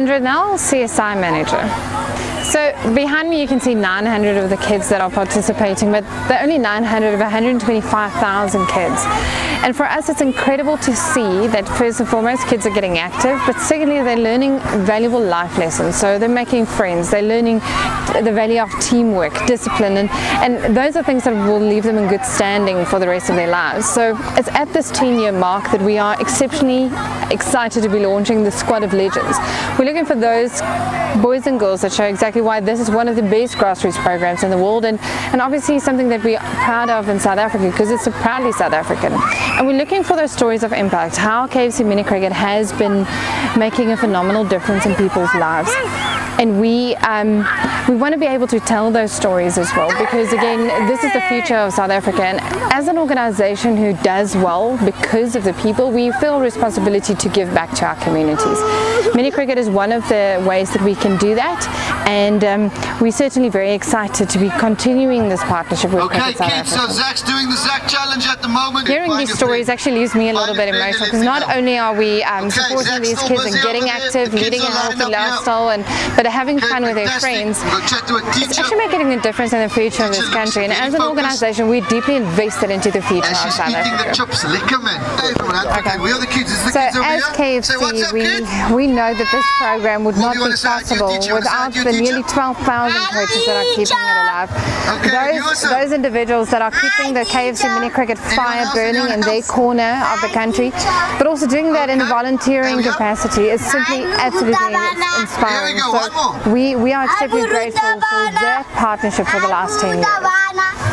Andra Nel, CSI Manager. So behind me you can see 900 of the kids that are participating, but they're only 900 of 125,000 kids. And for us it's incredible to see that first and foremost kids are getting active, but secondly they're learning valuable life lessons. So they're making friends, they're learning the value of teamwork, discipline, and, and those are things that will leave them in good standing for the rest of their lives. So it's at this 10 year mark that we are exceptionally excited to be launching the Squad of Legends. We're looking for those boys and girls that show exactly why this is one of the best grassroots programs in the world and, and obviously something that we're proud of in South Africa because it's a proudly South African. And we're looking for those stories of impact, how KFC Mini Cricket has been making a phenomenal difference in people's lives and we um, we want to be able to tell those stories as well because again this is the future of South Africa and as an organization who does well because of the people we feel responsibility to give back to our communities. Mini cricket is one of the ways that we can do that and um, we're certainly very excited to be continuing this partnership with okay, South kids, Africa. so Zach's doing the Zach challenge at the moment. Hearing these stories actually leaves me a little bit emotional because not only are we um, Okay, supporting Zach's these kids and getting active, leading a healthy up lifestyle, and but having Okay, fun with their friends. We'll chat to a It's actually making a difference in the future of this country, and as an organisation, we're deeply invested into the future of South eating the Africa. chops liquor, man. Everyone, okay. We are the kids. Is the So kids as here? Say what's KFC, we, we know that this program would not be wanna say to your possible teacher? You wanna say without the nearly 12,000 coaches that are keeping it alive. Those, those individuals that are keeping the KFC mini cricket fire burning in their corner of the country, but also doing that in a volunteering There we go. capacity is simply absolutely inspiring. We So we, we are extremely grateful for that partnership for the last 10 years.